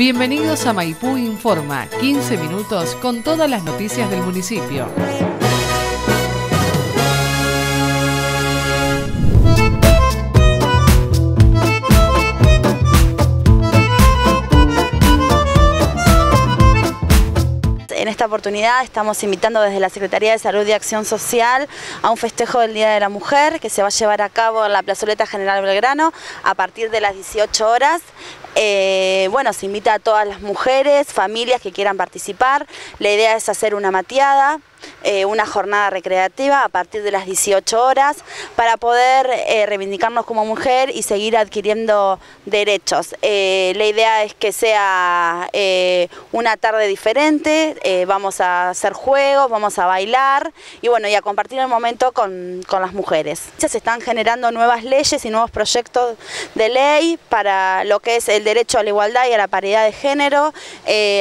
Bienvenidos a Maipú Informa, 15 minutos con todas las noticias del municipio. En esta oportunidad estamos invitando desde la Secretaría de Salud y Acción Social a un festejo del Día de la Mujer que se va a llevar a cabo en la Plazoleta General Belgrano a partir de las 18 horas. Eh, bueno, se invita a todas las mujeres, familias que quieran participar. La idea es hacer una mateada, eh, una jornada recreativa a partir de las 18 horas para poder eh, reivindicarnos como mujer y seguir adquiriendo derechos. Eh, la idea es que sea una tarde diferente, vamos a hacer juegos, vamos a bailar y bueno, y a compartir el momento con, con las mujeres. Se están generando nuevas leyes y nuevos proyectos de ley para lo que es el derecho a la igualdad y a la paridad de género.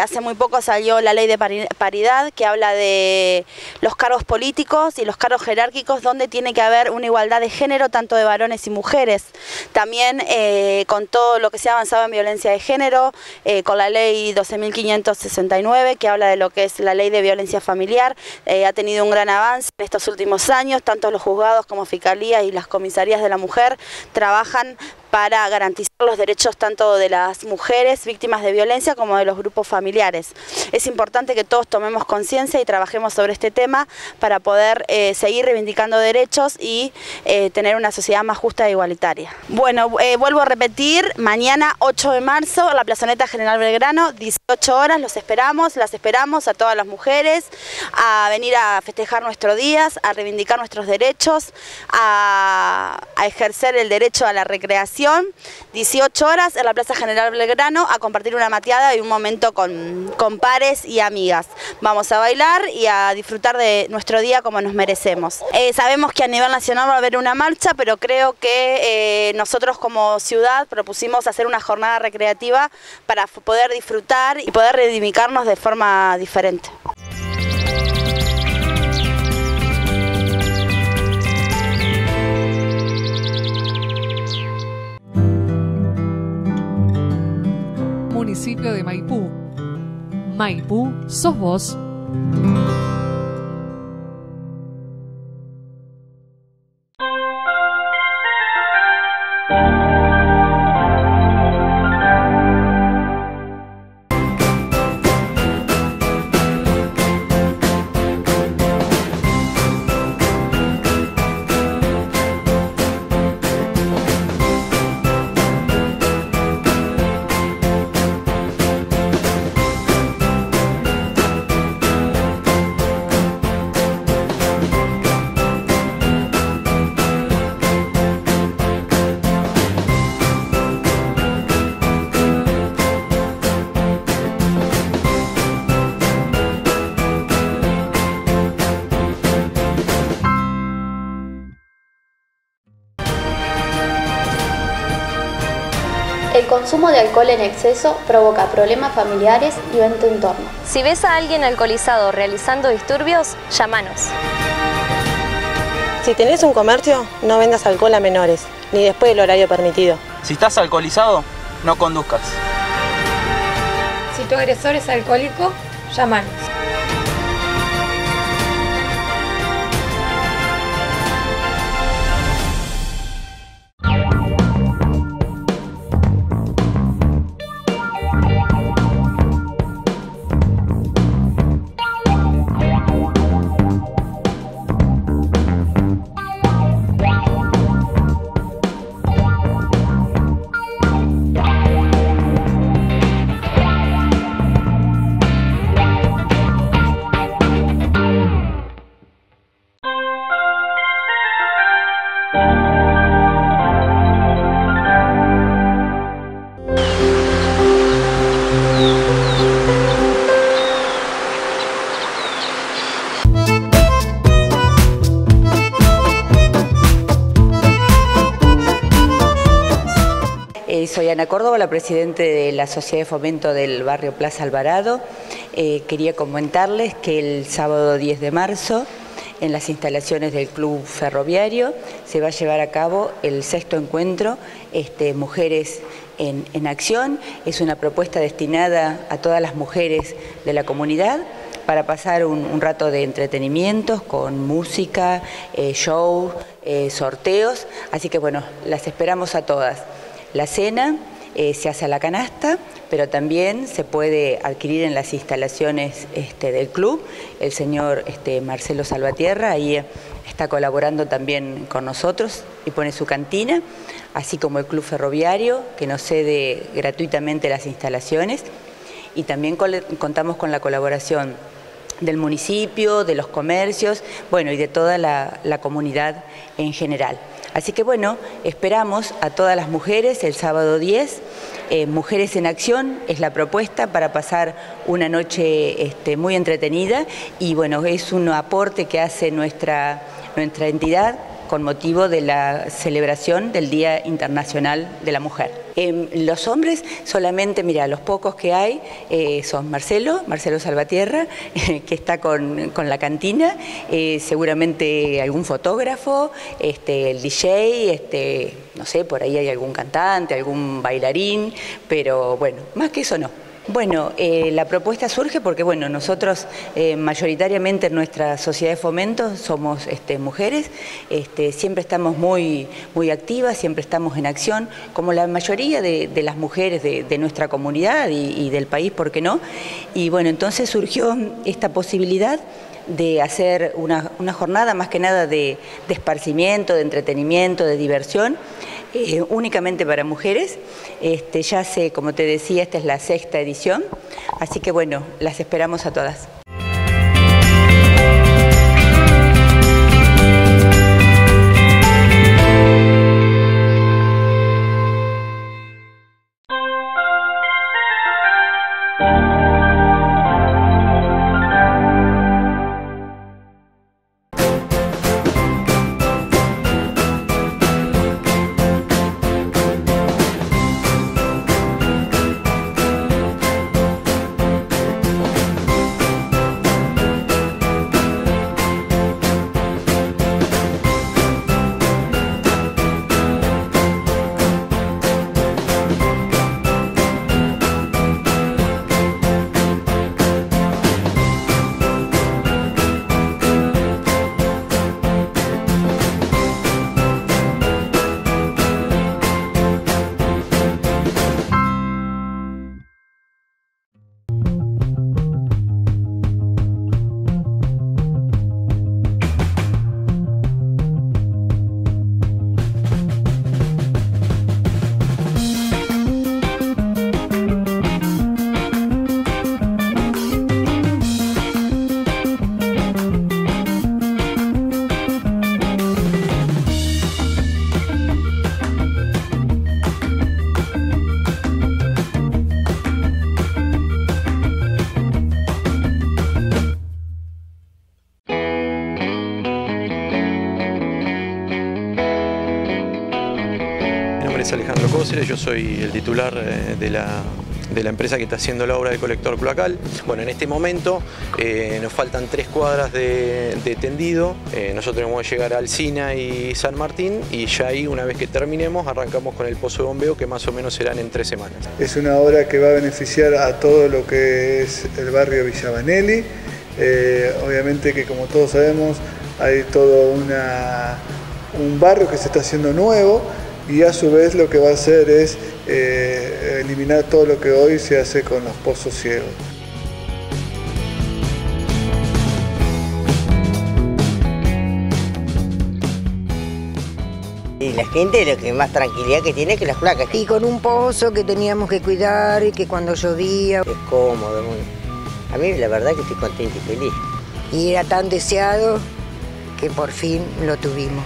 hace muy poco salió la ley de paridad que habla de los cargos políticos y los cargos jerárquicos donde tiene que haber una igualdad de género tanto de varones y mujeres. También eh, con todo lo que se ha avanzado en violencia de género, eh, con la ley 12.569 que habla de lo que es la ley de violencia familiar, eh, ha tenido un gran avance en estos últimos años, tanto los juzgados como Fiscalía y las comisarías de la mujer trabajan para garantizar los derechos tanto de las mujeres víctimas de violencia como de los grupos familiares. Es importante que todos tomemos conciencia y trabajemos sobre este tema para poder eh, seguir reivindicando derechos y eh, tener una sociedad más justa e igualitaria. Bueno, eh, vuelvo a repetir, mañana 8 de marzo, la Plazoneta General Belgrano, 18 horas, los esperamos, las esperamos a todas las mujeres a venir a festejar nuestros días, a reivindicar nuestros derechos, a ejercer el derecho a la recreación 18 horas en la Plaza General Belgrano a compartir una mateada y un momento con, con pares y amigas. Vamos a bailar y a disfrutar de nuestro día como nos merecemos. Eh, sabemos que a nivel nacional va a haber una marcha, pero creo que eh, nosotros como ciudad propusimos hacer una jornada recreativa para poder disfrutar y poder reivindicarnos de forma diferente. municipio de Maipú. Maipú, sos vos. Consumo de alcohol en exceso provoca problemas familiares y en tu entorno. Si ves a alguien alcoholizado realizando disturbios, llámanos. Si tenés un comercio, no vendas alcohol a menores, ni después del horario permitido. Si estás alcoholizado, no conduzcas. Si tu agresor es alcohólico, llámanos. Córdoba, la presidente de la Sociedad de Fomento del barrio Plaza Alvarado. Eh, quería comentarles que el sábado 10 de marzo, en las instalaciones del Club Ferroviario, se va a llevar a cabo el sexto encuentro este, Mujeres en, acción. Es una propuesta destinada a todas las mujeres de la comunidad para pasar un, rato de entretenimientos con música, eh, show, eh, sorteos. Así que bueno, las esperamos a todas. La cena eh, se hace a la canasta, pero también se puede adquirir en las instalaciones este, del club. El señor este, Marcelo Salvatierra ahí está colaborando también con nosotros y pone su cantina, así como el Club Ferroviario, que nos cede gratuitamente las instalaciones. Y también contamos con la colaboración del municipio, de los comercios, bueno, y de toda la, comunidad en general. Así que bueno, esperamos a todas las mujeres el sábado 10. Eh, mujeres en Acción es la propuesta para pasar una noche este, muy entretenida y bueno, es un aporte que hace nuestra, nuestra entidad con motivo de la celebración del Día Internacional de la Mujer. Em, los hombres solamente, mira, los pocos que hay eh, son Marcelo, Marcelo Salvatierra, que está con, la cantina, eh, seguramente algún fotógrafo, este, el DJ, este, no sé, por ahí hay algún cantante, algún bailarín, pero bueno, más que eso no. Bueno, eh, la propuesta surge porque bueno, nosotros eh, mayoritariamente en nuestra sociedad de fomento somos este, mujeres, este, siempre estamos muy, muy activas, siempre estamos en acción, como la mayoría de, las mujeres de, nuestra comunidad y, del país, ¿por qué no? Y bueno, entonces surgió esta posibilidad de hacer una, jornada más que nada de, de esparcimiento, de entretenimiento, de diversión eh, únicamente para mujeres. Este, ya sé, como te decía, esta es la sexta edición, así que bueno, las esperamos a todas. Yo soy el titular eh, de la, empresa que está haciendo la obra de colector cloacal. Bueno, en este momento eh, nos faltan tres cuadras de, tendido. Eh, nosotros vamos a llegar a Alcina y San Martín y ya ahí, una vez que terminemos, arrancamos con el pozo de bombeo que más o menos serán en tres semanas. Es una obra que va a beneficiar a todo lo que es el barrio Villavanelli. obviamente que como todos sabemos hay todo un barrio que se está haciendo nuevo y a su vez lo que va a hacer es eh, eliminar todo lo que hoy se hace con los pozos ciegos. Y la gente lo que más tranquilidad que tiene es que las placas. Y con un pozo que teníamos que cuidar y que cuando llovía... Es cómodo. A mí la verdad que estoy contento y feliz. Y era tan deseado que por fin lo tuvimos.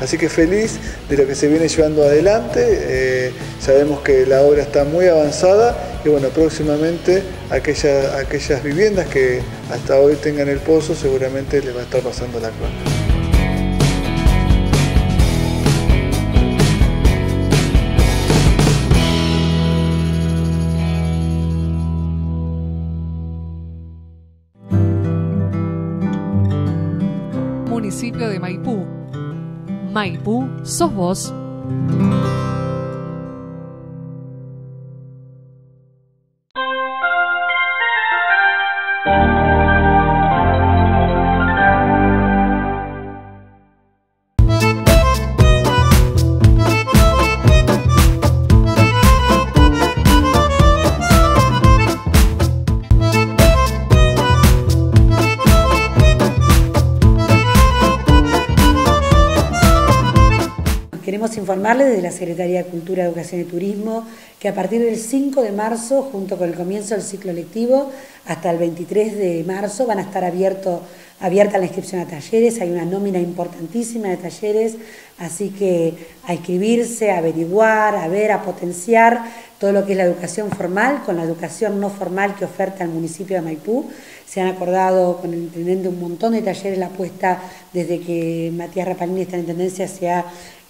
Así que feliz de lo que se viene llevando adelante. Eh, sabemos que la obra está muy avanzada y bueno, próximamente aquellas, viviendas que hasta hoy tengan el pozo seguramente les va a estar pasando la cloaca. Maipú, sos vos. Informarles desde la Secretaría de Cultura, Educación y Turismo que a partir del 5 de marzo, junto con el comienzo del ciclo lectivo, hasta el 23 de marzo van a estar abierto, abierta la inscripción a talleres, hay una nómina importantísima de talleres, así que a inscribirse, a averiguar, a ver, a potenciar todo lo que es la educación formal con la educación no formal que oferta el municipio de Maipú. Se han acordado con el intendente un montón de talleres, la apuesta desde que Matías Rapalini está en intendencia se ha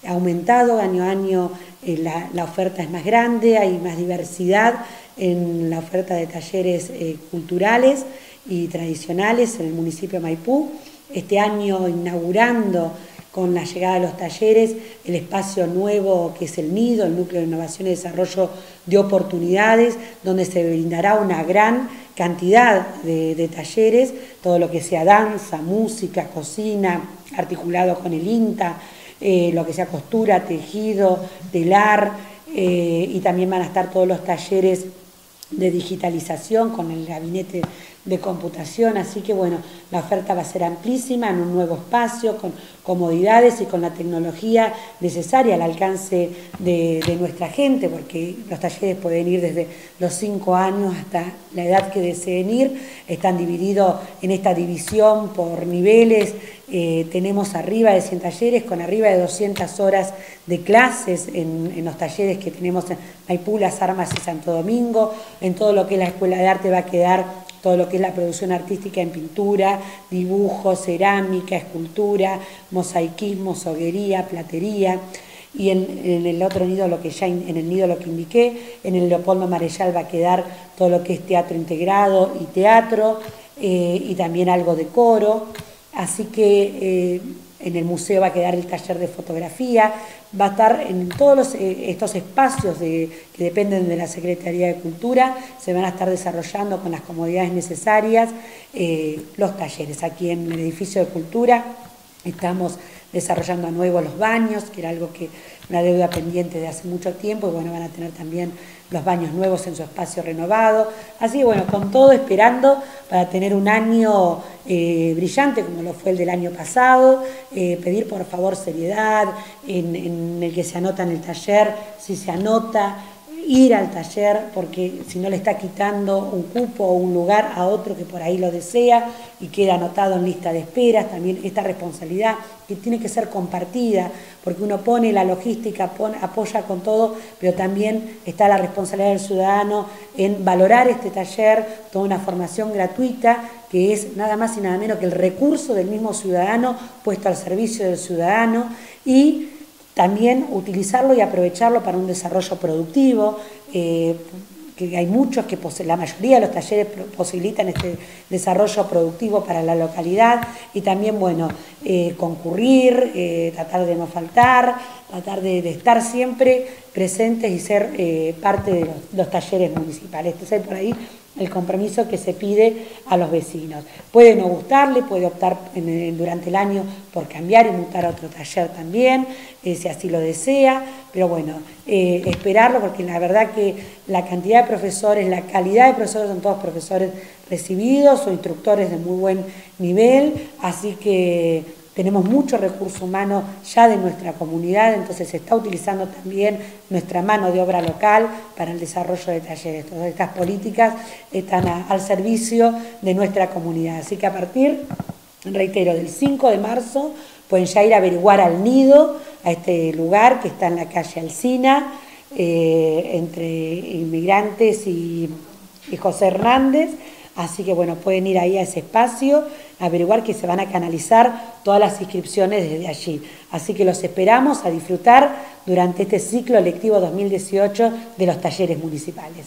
aumentado año a año, eh, la, oferta es más grande, hay más diversidad en la oferta de talleres eh, culturales y tradicionales en el municipio de Maipú. Este año inaugurando con la llegada de los talleres el espacio nuevo que es el NIDO, el Núcleo de Innovación y Desarrollo de Oportunidades, donde se brindará una gran cantidad de, talleres, todo lo que sea danza, música, cocina, articulado con el INTA, eh, lo que sea costura, tejido, telar, eh, y también van a estar todos los talleres de digitalización con el gabinete de computación, así que bueno, la oferta va a ser amplísima en un nuevo espacio, con comodidades y con la tecnología necesaria al alcance de, nuestra gente, porque los talleres pueden ir desde los 5 años hasta la edad que deseen ir, están divididos en esta división por niveles, eh, tenemos arriba de 100 talleres con arriba de 200 horas de clases en, en los talleres que tenemos en Maipú, Las Armas y Santo Domingo, en todo lo que es la Escuela de Arte va a quedar todo lo que es la producción artística en pintura, dibujo, cerámica, escultura, mosaicismo, soguería, platería. Y en, el otro nido, lo que ya en el nido lo que indiqué, en el Leopoldo Marechal va a quedar todo lo que es teatro integrado y teatro, eh, y también algo de coro. Así que eh, en el museo va a quedar el taller de fotografía, va a estar en todos eh, estos espacios que dependen de la Secretaría de Cultura, se van a estar desarrollando con las comodidades necesarias eh, los talleres. Aquí en el edificio de Cultura estamos desarrollando a nuevo los baños, que era algo que una deuda pendiente de hace mucho tiempo, y bueno, van a tener también los baños nuevos en su espacio renovado. Así bueno, con todo esperando para tener un año eh, brillante como lo fue el del año pasado, eh, pedir por favor seriedad en, en el que se anota en el taller, si se anota, ir al taller porque si no le está quitando un cupo o un lugar a otro que por ahí lo desea y queda anotado en lista de esperas, también esta responsabilidad que tiene que ser compartida, porque uno pone la logística, apoya con todo, pero también está la responsabilidad del ciudadano en valorar este taller, toda una formación gratuita que es nada más y nada menos que el recurso del mismo ciudadano puesto al servicio del ciudadano y también utilizarlo y aprovecharlo para un desarrollo productivo, eh, que hay muchos que la mayoría de los talleres posibilitan este desarrollo productivo para la localidad y también, bueno, eh, concurrir, eh, tratar de no faltar, tratar de, estar siempre presentes y ser parte de los, los talleres municipales. Este es por ahí el compromiso que se pide a los vecinos. Puede no gustarle, puede optar durante el año por cambiar y mutar a otro taller también, eh, si así lo desea, pero bueno, eh, esperarlo porque la verdad que la cantidad de profesores, la calidad de profesores son todos profesores recibidos o instructores de muy buen nivel, así que tenemos mucho recurso humano ya de nuestra comunidad, entonces se está utilizando también nuestra mano de obra local para el desarrollo de talleres. Todas estas políticas están al servicio de nuestra comunidad. Así que a partir, reitero, del 5 de marzo pueden ya ir a averiguar al nido, a este lugar que está en la calle Alcina, eh, entre inmigrantes y José Hernández. Así que bueno, pueden ir ahí a ese espacio averiguar que se van a canalizar todas las inscripciones desde allí. Así que los esperamos a disfrutar durante este ciclo lectivo 2018 de los talleres municipales.